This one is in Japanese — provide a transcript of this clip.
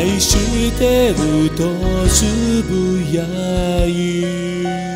愛してるとつぶやい